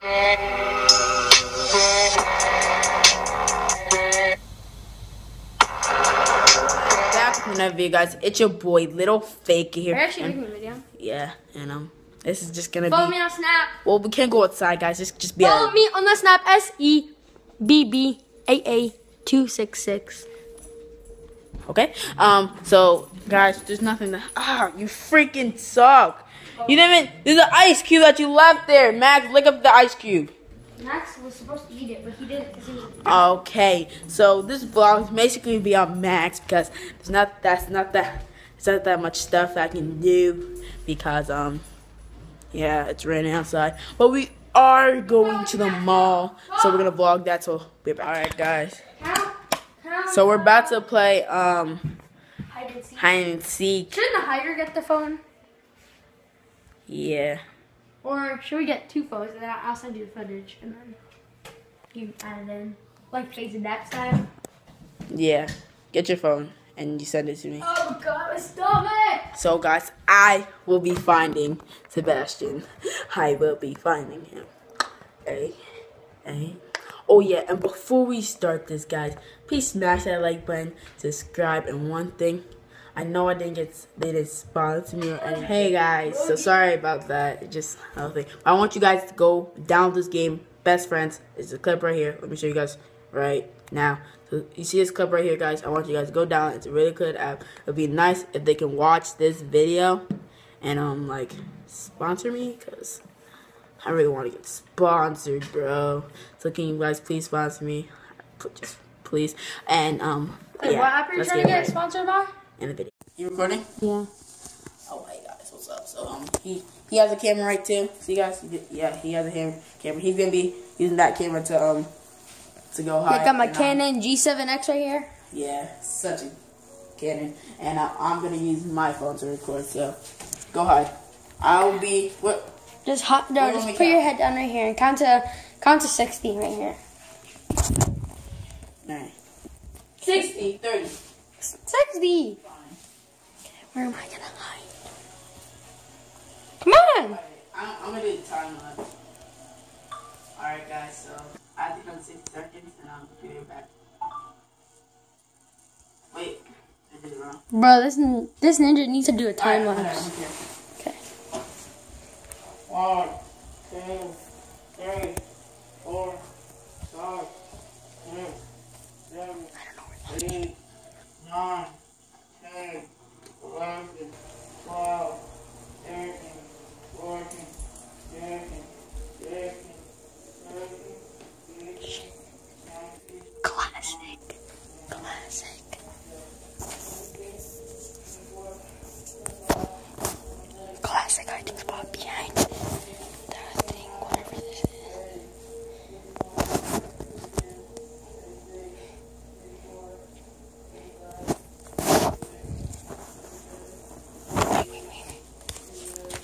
Back with another video, guys. It's your boy, Little Fake here. Are you actually making a video? yeah, and um, this is just gonna Follow be. me on Snap. Well, we can't go outside, guys. Just, just be. Follow me on the Snap S E B B A A two six six. Okay. Um. So, guys, there's nothing. To, ah, you freaking suck. You didn't even. There's an ice cube that you left there, Max. Look up the ice cube. Max was supposed to eat it, but he didn't because he was. Okay, so this vlog is basically be on Max because there's not that's not that it's not that much stuff that I can do because um yeah it's raining outside. But we are going to the mall, so we're gonna vlog that. So be back. All right, guys. So we're about to play um Hide and seek. hide and seek. Shouldn't the hider get the phone? Yeah. Or should we get two phones and then I'll send you the footage and then you add it in? Like phase that style? Yeah. Get your phone and you send it to me. Oh god, my stomach! So guys, I will be finding Sebastian. I will be finding him. Hey, hey. Oh yeah, and before we start this, guys, please smash that like button, subscribe, and one thing. I know I didn't get they didn't sponsor me or anything. Hey guys, so sorry about that. It just thing. I want you guys to go download this game. Best Fiends. It's a clip right here. Let me show you guys right now. So you see this clip right here, guys. I want you guys to go down. It's a really good app. It'd be nice if they can watch this video and um like sponsor me because I really want to get sponsored, bro. So can you guys please sponsor me? Just please. And um Wait, yeah, what app are you trying to get right sponsored by? In the video. You recording? Yeah. Oh hey guys, what's up? So um he he has a camera right too. See guys? Yeah, he has a ham- camera. He's gonna be using that camera to um to go high. I got my um, Canon G7X right here. Yeah, such a Canon, and I, I'm gonna use my phone to record. So go high. I will be what? Just hot, no, just put your head down right here and count to count to 60 right here. Nine. 60, 30. 60. Where am I gonna hide? Come on. I'm, I'm gonna do the time lapse. Alright guys, so I think I'm 60 seconds and I'll be right back. Wait, I did it wrong. Bro, this this ninja needs to do a time Alright, lapse. Okay. One, two, three, four, five, six, seven, eight, nine, ten, eleven, twelve, thirteen, fourteen, fifteen, sixteen, seventeen, eighteen, nineteen. Classic. Classic. Classic hiding spot behind the thing, whatever this is. Wait, wait, wait, wait.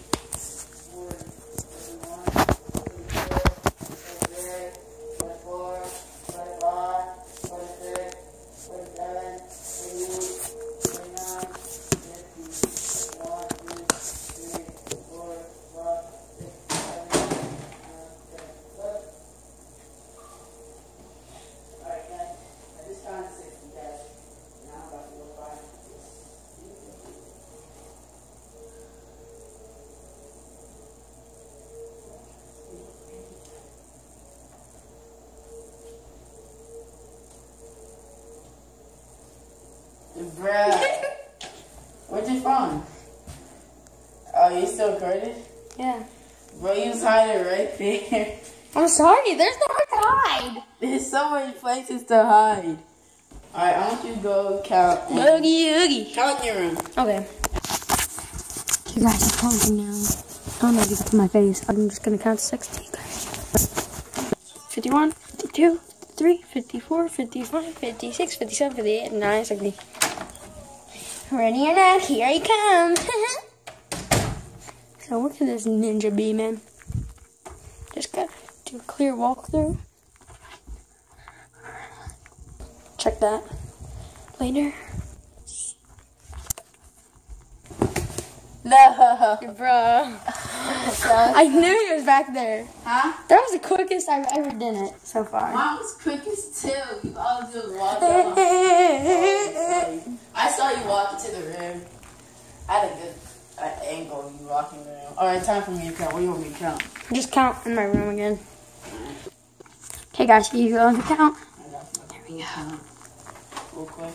Bruh. Where's your phone? Oh, you still recording? Yeah. Bro, you was hiding right there. I'm sorry, there's nowhere to hide. There's so many places to hide. Alright, I want you to go count. Oogie, oogie. Count your room. Okay. You guys are counting now. I Don't know, give it to my face. I'm just gonna count to 60, guys. 51, 52, 53, 54, 55, 56, 57, 58, 59, 60. Ready or not, here I come. so look at this ninja bee, man. Just got to do a clear walkthrough. Check that. Later. No. Bruh. I knew he was back there. Huh? That was the quickest I've ever done it so far. Mine was quickest too. You all just walked. I saw you walk into the room. I had a good uh, angle you walking in the room. All right, time for me to count. What do you want me to count? Just count in my room again. Okay, guys, you go on the count. There we go. Real quick.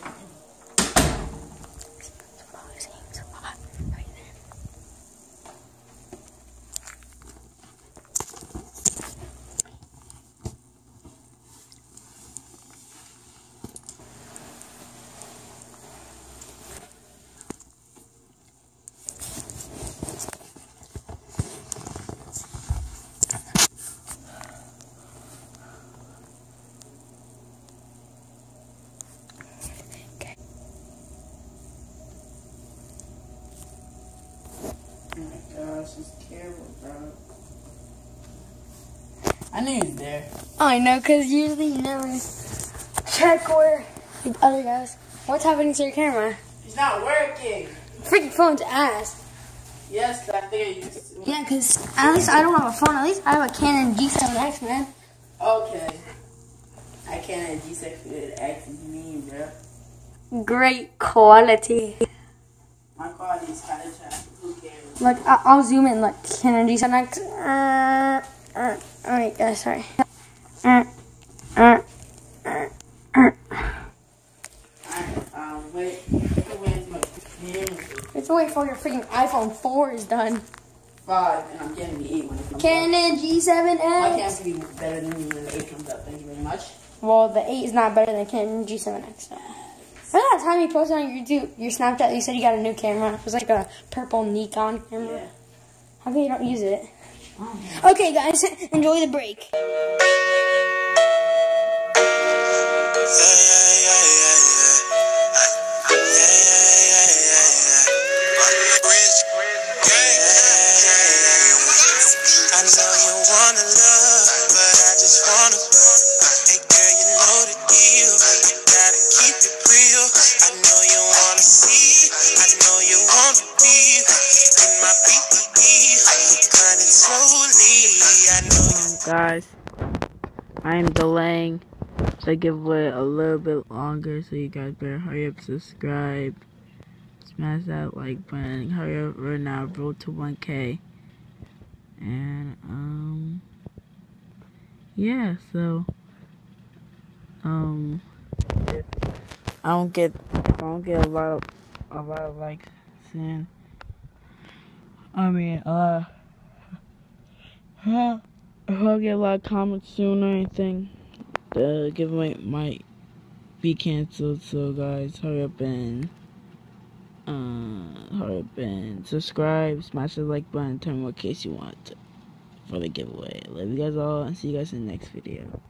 Oh my camera, bro. I knew he was there. Oh, I know, because usually you never check where the other guys. What's happening to your camera? He's not working. Freaking phone's ass. Yes, 'cause I think I used to. Yeah, because at least I don't have a phone. At least I have a Canon G7X, man. Okay. I can't have G6 X is mean, bro. Great quality. My quality is kind of trash. Look, I- I'll zoom in. Like Canon G7X. Uh, uh, all right, guys, sorry. Uh, uh, uh, uh. Um, wait. Where's my camera? It's wait for your freaking iPhone 4 is done. Five, and I'm getting the eight when it comes. Canon My G7X. camera can be better than me when the eight comes out. Thank you very much. Well, the 8 is not better than Canon G7X. So. Remember that time you posted on your YouTube, your Snapchat, you said you got a new camera? It was like a purple Nikon camera. Yeah. How come you don't use it? Okay, guys, enjoy the break. Guys. I am delaying the giveaway a little bit longer, so you guys better hurry up, subscribe, smash that like button, hurry up right now, road to 1K. And, um, yeah, so, um, I don't get, I don't get a lot of, a lot of likes soon. I mean, uh, huh. If I get a lot of comments soon or anything, the giveaway might be canceled. So guys, hurry up and uh, hurry up and subscribe, smash the like button, turn what case you want for the giveaway. Love you guys all, and see you guys in the next video.